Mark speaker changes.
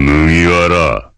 Speaker 1: 麦わら。